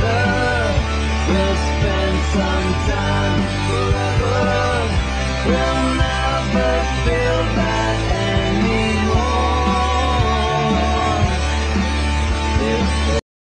Forever, we'll spend some time forever. We'll never